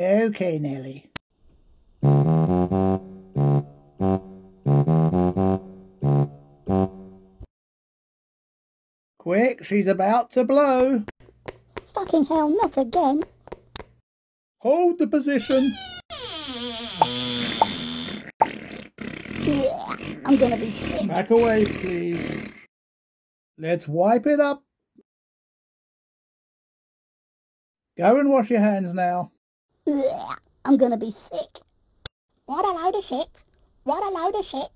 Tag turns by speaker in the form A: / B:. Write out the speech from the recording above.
A: Okay, Nelly. Quick, she's about to blow.
B: Fucking hell, not again.
A: Hold the position.
B: I'm gonna be sick.
A: Back away, please. Let's wipe it up. Go and wash your hands now.
B: I'm gonna be sick. What a load of shit. What a load of shit.